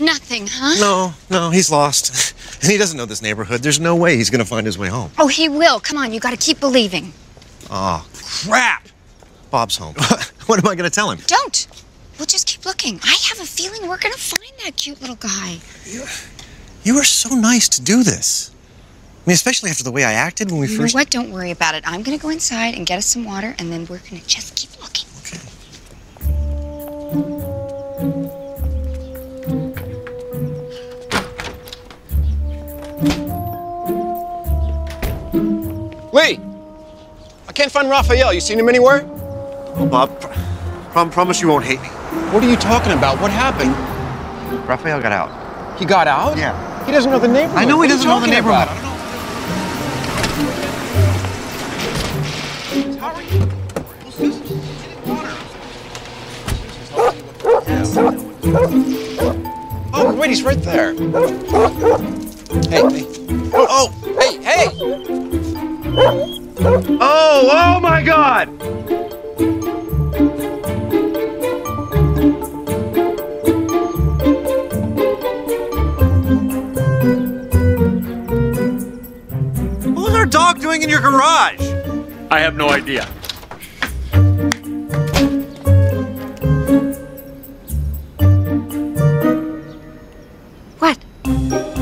Nothing, huh? No, no, he's lost. and he doesn't know this neighborhood. There's no way he's gonna find his way home. Oh, he will. Come on, you gotta keep believing. Oh, crap! Bob's home. what am I gonna tell him? Don't. We'll just keep looking. I have a feeling we're gonna find that cute little guy. You you are so nice to do this. I mean, especially after the way I acted when we You first. know what? Don't worry about it. I'm gonna go inside and get us some water, and then we're gonna just keep looking. Okay. Lee! I can't find Raphael. You seen him anywhere? Oh, Bob, pr- prom- promise you won't hate me. What are you talking about? What happened? Raphael got out. He got out? Yeah. He doesn't know the neighborhood. I know he are you doesn't know the neighborhood. about? Oh, wait, he's right there. Hey. Oh, oh, Hey, hey! oh, oh my God! What was our dog doing in your garage? I have no idea. What?